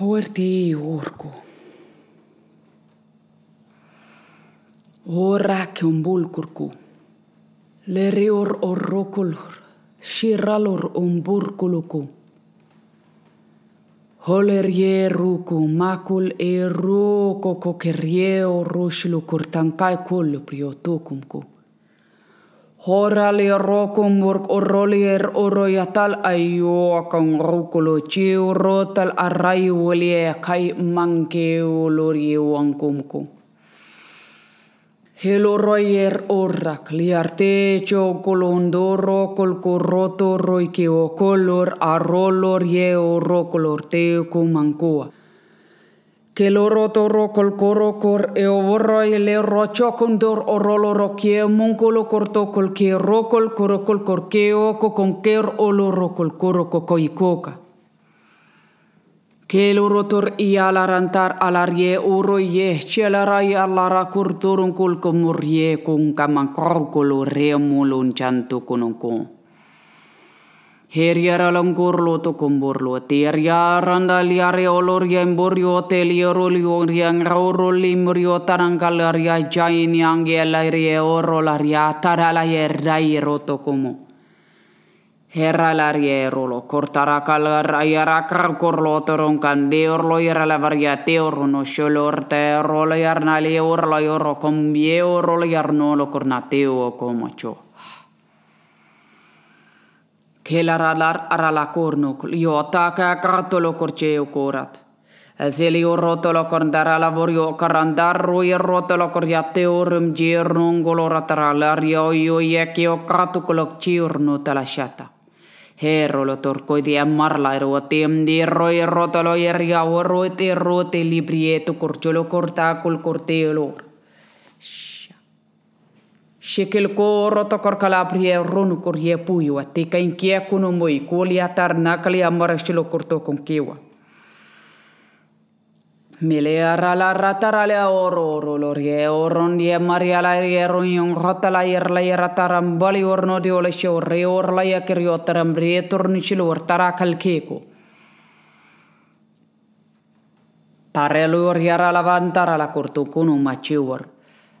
Horti orco. Ora che un bulcurcu. Le reor orrocolor. Shiralor un ruku, Holerierucu macul eruco cocherieo rușilu curtancai col priotucumcu. Horali Rokumburg murk orolier orojatal ajuokon rukulu Chiuro rotal arraiuolie kai mankeuluri uankumku. Heloroyer orrak liartecho kolondoro kolko roto roikio kolor arolor yeo rokolor teo kumankua. que lo roto rocol coro cor e borro y e le rocho con dor o rolo roque corto col rocol coro col co o lo coro coca. Que lo rotor y alarantar alarie alara un col con chanto con un con. Heriaralon kurlu tukum burlu tiaria randaliare olorian burio telioroliorian raurulin murio tarankalaria jaini angielarie orolaria taralaje rairo tukumu. Herralarie rulo kortarakalaria korlo toronkan deorlo järalavarja teorono sjölorte rolajarnali orla jorokom vieorolajarnolokorna teokomocho. Kelaralar aralakurnuk, liotaka kartolo korcheo korat. Elselio rotolo korndara vorio karandaru ja rotolo korjateorum jirnungolo rataralar ja ojo jäkio katukolok jirnu talashata. Herrolo torkoidi ja marlairu tiem dirro rotolo ja riauruiti ruoti librietu korcholo kortakul korteolor. Shekil koro tokor kalabrie ronu kor ye puyo te kain kia kuno moi kulia tar nakali amara shilo korto kon kiwa. Mele ara la oro oro lor oron ye maria la ye ron yon rota la yer la yer taram bali orno de ole sho re or ya kir taram re tor ni shilo tarakal keko. Tarelu or lavantara la korto kuno machiwar.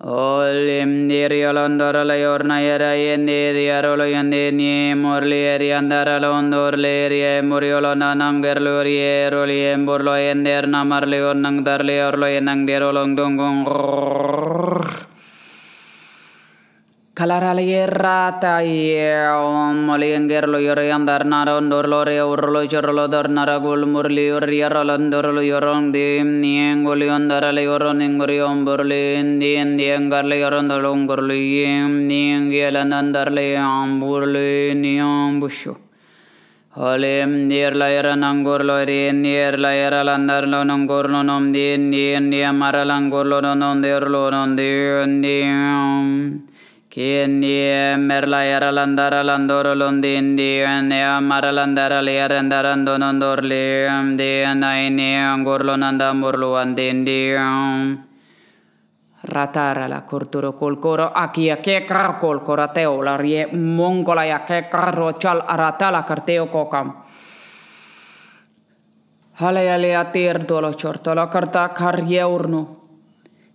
Olimdiri olondorolo yornayara yendiri arolo yendini murlieri andaralo ondorleri muriolo nanang berluri eroli emburlo yender namarli ornang darli orlo yenang dirolong dunggung లారాలయ్య రాతే ఓం మలియంగేర్లోయ రయం దర్నారౌండ్ ఓర్లోయ ఊర్లో చేర్లో దర్నర గోల్ ముర్లియ రీయరలందరలు యరోం దీం నియాంగోలి యందరల యరోనింగ మురియం బర్లే దీం నియాంగర్ల యరందలుం బర్లే యం నింగేల నందరల యాం బర్లే నియాం బుష హలేం నియర్ లయర నాంగోర్లోరి నియర్ లయరలందరల నాంగోర్ల నాం దీం నియ మరలంగోర్ల నాం దేర్లోనంది అండిం Kini merla yaralandara landoro londindi ne maralandara liarandarando nondorli de naini lo nanda morlo andindi ratara la korturo kolkoro akia kekar teo la rie mongola ja kekar rochal ratala karteo kokam Halejalia tirdolo chortola karta karjeurnu.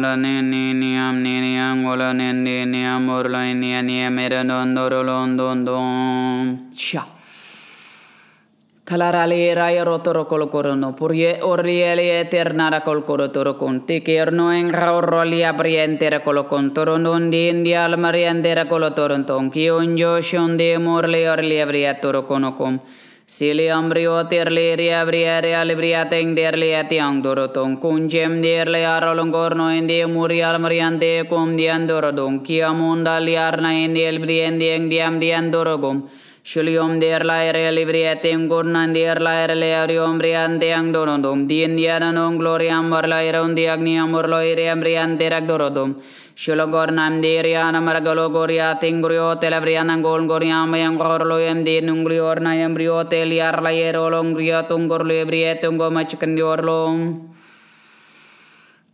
ne ne niam ne niam ola ne ne niam orlo ne niam ne meren ondorulo ondondon cha kalarale rayarotoro kolkorono purie orrielie ternara kolkorotor kun tikernoeng raorrolia prientere kolokon toronondin dia almariandere kolotoron tonkionjo xondie morle orlievria torukonokon Siliam briotir liria briere alibriateng derliatiang dorotong kunjem derle arolongorno indi murial mariante kum dian dorodong kiamunda liarna indi elbriendieng diam dian dorogum. Shuliom derlaire libriateng gurnan derlaire leariom brianteang dorodum. Dien diananong gloriam varlaire undiagniam urloire brianterak dorodum gor nam diria namaragalo goria tingrio televrianan gol goriam yang gorlo yang di nunglior orna yang brio teliar layerolong gria tunggor lebriet tunggo macikan diorlong.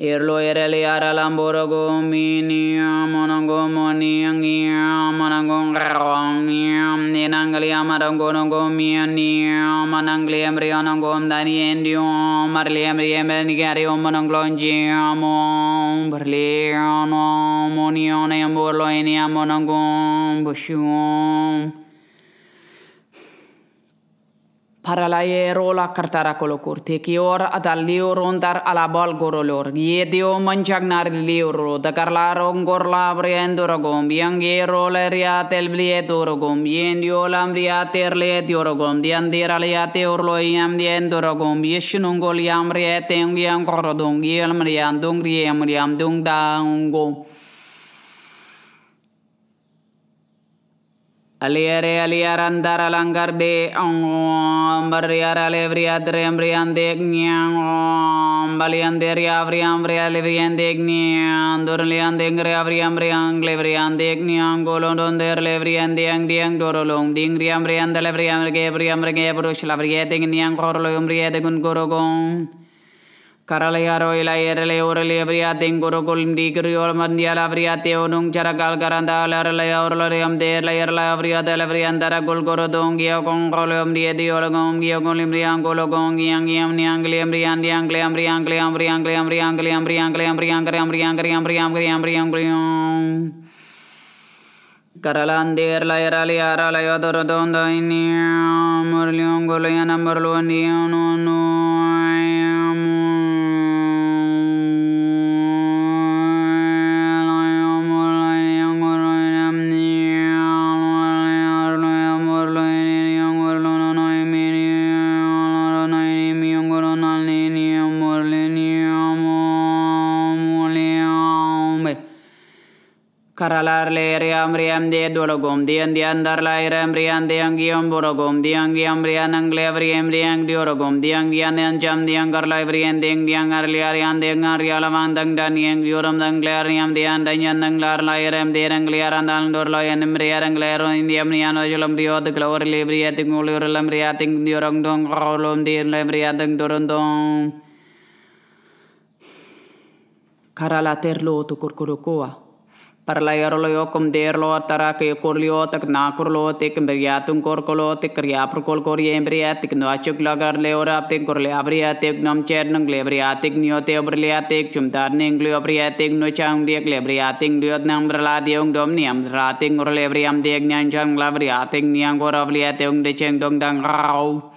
Irlo ireli aralamborogo mini monongo moni angi monongo rong ninangli amarongo nongo miani manangli embrionongo dani endio marli emri emri gari mononglonji mon berli no moni one amborlo ini amonongo bushum paralaiero la kartara kolokur tekior adal liurun dar bal gorolor yedio manchagnar liuro da karlaro la briendo rogom yangero le riatel bliedo rogom yendio lam riater er le diorogom andira le ateor lo yam diendo rogom yeshnungol yam rieteng yam korodong yel mriandong riem riam dung da ungom Aliere aliarandar alangarde om barriar alevriadre ambriandeg nyang om baliander yavriam vrialeviendeg nyang dorliandeng reavriam riang levriandeg nyang golondonder levriandeng diang dorolong ding riam riandale vriam gebriam rege brush lavriedeg nyang gorloyum riedeg un gorogong Karalea roi la erele orele abriate in gorogol digri or mandiala abriate onung charagal garanda larle orloreum de la erla abriate la briandara gol gorodong gio con golom die di orgom gio con limrian gologong yang yang niangliam riandiang gliam riang gliam riang gliam riang gliam riang gliam riang gliam riang gliam riang gliam riang gliam Karalandir la erali ara la yodorodonda iniam orlium golayanam orluandianonu Karalar leeriam riam de dologom di an dar lairam rian diang giam borogom diang giam rian ang lebriam riang diorogom diang di an jam diang gar laibrian ding diang ar liarian ding ar ang dang dan yang dioram dang leariam dian dan an dang lar lairam de dang liaran dang dor loyan em riarang lairo indiam nian ojolam diod glor lebriat ding ulur lam di orang dong kolom di lebriat dang dorong dong Karalater lo tu kurkurukoa. परलयरलयोकम देरलो तरा के कोरलियो तक ना कुरलो तिक मरिया तुम कोर कोलो तिक करिया पर कोल कोर ये मरिया तिक नवाचुक लगर ले और आप तिक गुरले अबरिया तिक नम चेर नंग ले बरिया तिक नियोते अबरलिया तिक चुमदार ने इंग्लियो अबरिया तिक नो चांग दिया ले बरिया तिक लियो नम रला दियोंग डोम नियम रला तिक गुरले बरिया हम देख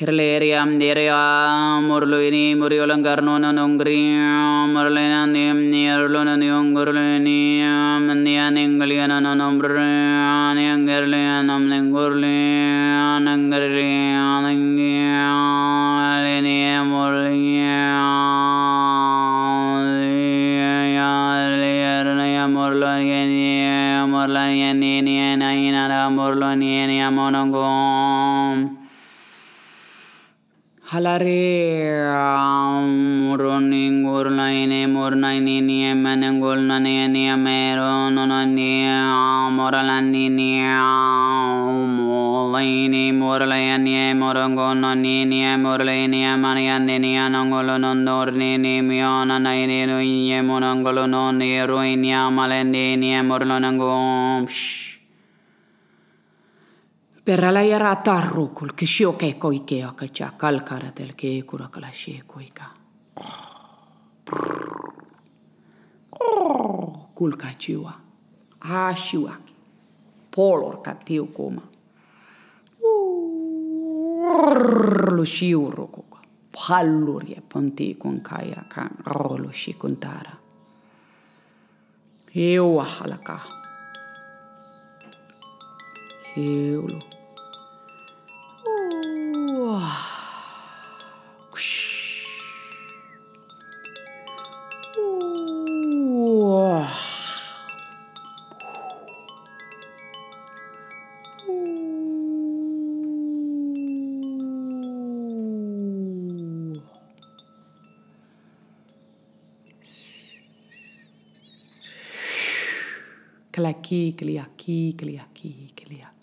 Kerleriam deriam urluini muriolan garnonan ungriam urlenanim nirlunanium gurleniam nianengaliananan umbran yangerlianam nengurlian angerlian angialeniam urliam urlaniam urlaniam urlaniam urlaniam urlaniam urlaniam urlaniam Halare Muruning Urlaine Murnaini Manangul Nania Mero Nonania Moralaninia Molaini Morlayania Morangonania Morlania Marianinia Nongolon Nornini Miona Naini Ruinia Monangolon Ruinia Malendinia Morlanangom. era tarrucul, că și eu că coicheo, că cea calcară del că e cură că la și e coica. Culca ciua, a ciua, polor ca tiu coma. Lușiu rococa, palurie pântii cu caia ca rolu și cu tara. Eu ahalaka. Eu Kalaki, Kaliaki, Kaliaki, Kaliaki.